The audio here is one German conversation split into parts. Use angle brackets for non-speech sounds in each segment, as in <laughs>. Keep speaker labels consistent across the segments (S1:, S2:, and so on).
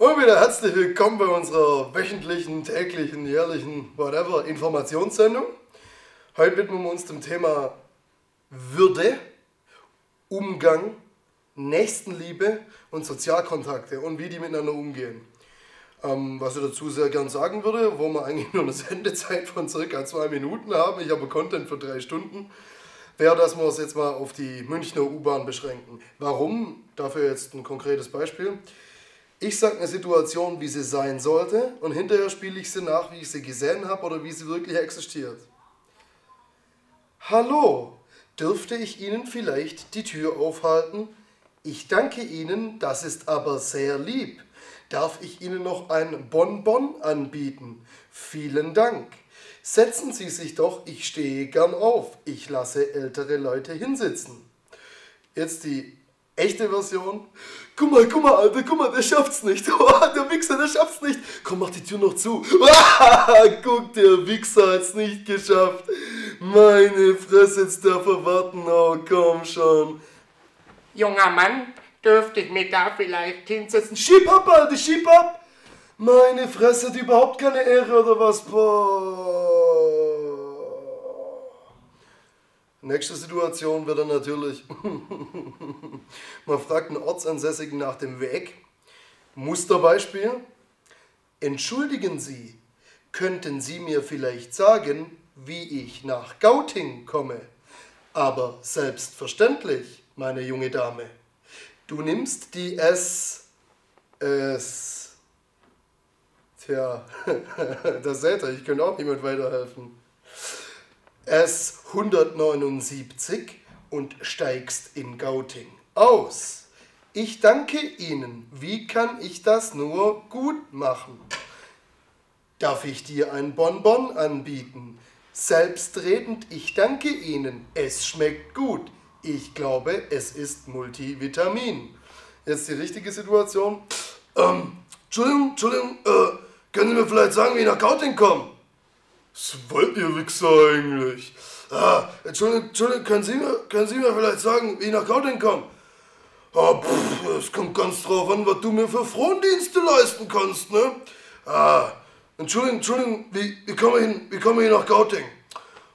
S1: Und wieder herzlich willkommen bei unserer wöchentlichen, täglichen, jährlichen, whatever, Informationssendung. Heute widmen wir uns dem Thema Würde, Umgang, Nächstenliebe und Sozialkontakte und wie die miteinander umgehen. Ähm, was ich dazu sehr gern sagen würde, wo wir eigentlich nur eine Sendezeit von circa zwei Minuten haben, ich habe Content für drei Stunden, wäre, dass wir es jetzt mal auf die Münchner U-Bahn beschränken. Warum? Dafür jetzt ein konkretes Beispiel. Ich sage eine Situation, wie sie sein sollte, und hinterher spiele ich sie nach, wie ich sie gesehen habe oder wie sie wirklich existiert. Hallo, dürfte ich Ihnen vielleicht die Tür aufhalten? Ich danke Ihnen, das ist aber sehr lieb. Darf ich Ihnen noch ein Bonbon anbieten? Vielen Dank. Setzen Sie sich doch, ich stehe gern auf. Ich lasse ältere Leute hinsitzen. Jetzt die echte Version. Guck mal, guck mal, Alter, guck mal, der schafft's nicht. <laughs> Der Wichser, der schafft's nicht. Komm, mach die Tür noch zu. <laughs> guck, der Wichser hat's nicht geschafft. Meine Fresse, jetzt darf er warten. Oh, komm schon.
S2: Junger Mann, dürfte ich mir da vielleicht hinsetzen?
S1: Schieb ab, Alter, schieb ab. Meine Fresse hat überhaupt keine Ehre oder was? Boah. Nächste Situation wird dann natürlich, <laughs> man fragt einen Ortsansässigen nach dem Weg. Musterbeispiel. Entschuldigen Sie, könnten Sie mir vielleicht sagen, wie ich nach Gauting komme? Aber selbstverständlich, meine junge Dame. Du nimmst die S. S. Tja, <laughs> das seht ihr, ich könnte auch niemand weiterhelfen. S179 und steigst in Gauting aus. Ich danke Ihnen. Wie kann ich das nur gut machen? Darf ich dir ein Bonbon anbieten? Selbstredend, ich danke Ihnen. Es schmeckt gut. Ich glaube, es ist Multivitamin. Jetzt die richtige Situation. Ähm, Entschuldigung, Entschuldigung, äh, können Sie mir vielleicht sagen, wie ich nach Gauting komme? Was wollt ihr Wichser eigentlich? Ah, Entschuldigung, Entschuldigung können, Sie mir, können Sie mir vielleicht sagen, wie ich nach Gauting komme? Ah, es kommt ganz drauf an, was du mir für Frondienste leisten kannst, ne? Ah, Entschuldigung, Entschuldigung, wie, wie komme ich, hin, ich nach Gauting?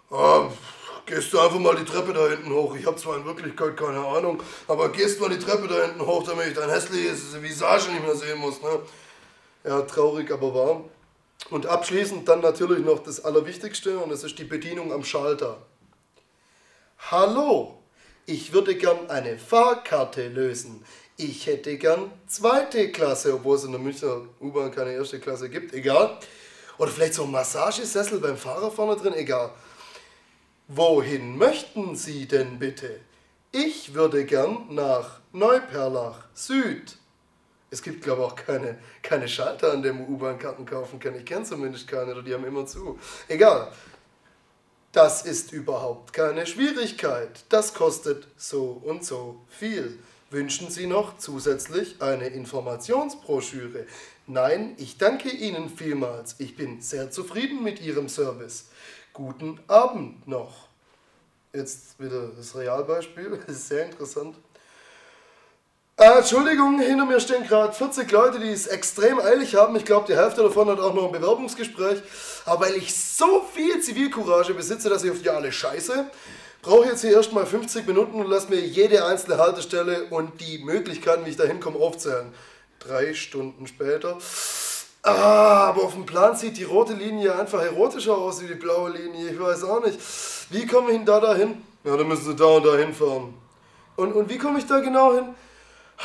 S1: Ah, gehst du einfach mal die Treppe da hinten hoch. Ich habe zwar in Wirklichkeit keine Ahnung, aber gehst mal die Treppe da hinten hoch, damit ich dein hässliches Visage nicht mehr sehen muss, ne? Ja, traurig, aber wahr. Und abschließend dann natürlich noch das Allerwichtigste und das ist die Bedienung am Schalter. Hallo, ich würde gern eine Fahrkarte lösen. Ich hätte gern zweite Klasse, obwohl es in der Münchner U-Bahn keine erste Klasse gibt, egal. Oder vielleicht so ein Massagesessel beim Fahrer vorne drin, egal. Wohin möchten Sie denn bitte? Ich würde gern nach Neuperlach Süd. Es gibt, glaube ich, auch keine, keine Schalter, an dem U-Bahn-Karten kaufen kann. Ich kenne zumindest keine, oder die haben immer zu. Egal. Das ist überhaupt keine Schwierigkeit. Das kostet so und so viel. Wünschen Sie noch zusätzlich eine Informationsbroschüre? Nein, ich danke Ihnen vielmals. Ich bin sehr zufrieden mit Ihrem Service. Guten Abend noch. Jetzt wieder das Realbeispiel. Das <laughs> ist sehr interessant. Entschuldigung, hinter mir stehen gerade 40 Leute, die es extrem eilig haben. Ich glaube, die Hälfte davon hat auch noch ein Bewerbungsgespräch. Aber weil ich so viel Zivilcourage besitze, dass ich auf die alle scheiße, brauche ich jetzt hier erstmal 50 Minuten und lasse mir jede einzelne Haltestelle und die Möglichkeiten, wie ich da hinkomme, aufzählen. Drei Stunden später. Ah, aber auf dem Plan sieht die rote Linie einfach erotischer aus wie die blaue Linie. Ich weiß auch nicht. Wie komme ich denn da dahin? Ja, dann müssen Sie da und da hinfahren. Und, und wie komme ich da genau hin?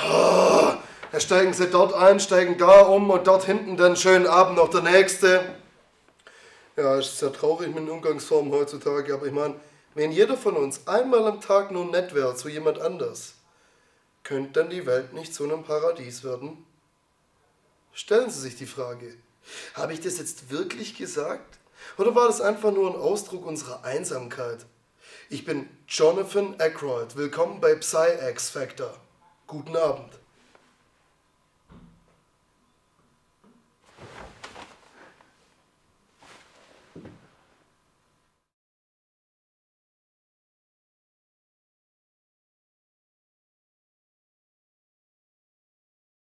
S1: Oh, da steigen sie dort ein, steigen da um und dort hinten dann schönen Abend noch der nächste. Ja, ist sehr traurig mit den Umgangsformen heutzutage, aber ich meine, wenn jeder von uns einmal am Tag nur nett wäre zu jemand anders, könnte dann die Welt nicht zu einem Paradies werden? Stellen Sie sich die Frage, habe ich das jetzt wirklich gesagt? Oder war das einfach nur ein Ausdruck unserer Einsamkeit? Ich bin Jonathan Aykroyd. Willkommen bei Psy X Factor. Guten Abend.